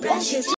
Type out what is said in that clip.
Precious. your